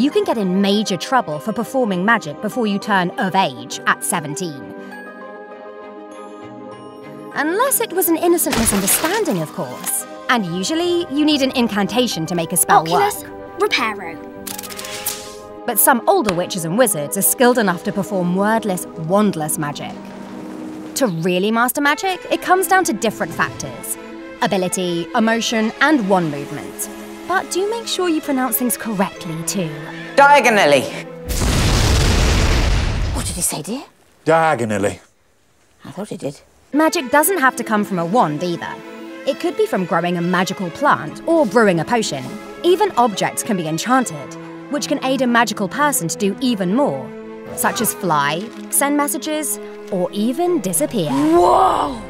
you can get in major trouble for performing magic before you turn of age at 17. Unless it was an innocent misunderstanding, of course. And usually, you need an incantation to make a spell Oculus work. Reparo. But some older witches and wizards are skilled enough to perform wordless, wandless magic. To really master magic, it comes down to different factors ability, emotion, and wand movement. But do make sure you pronounce things correctly, too. Diagonally. What did he say, dear? Diagonally. I thought he did. Magic doesn't have to come from a wand either. It could be from growing a magical plant or brewing a potion. Even objects can be enchanted, which can aid a magical person to do even more, such as fly, send messages, or even disappear. Whoa!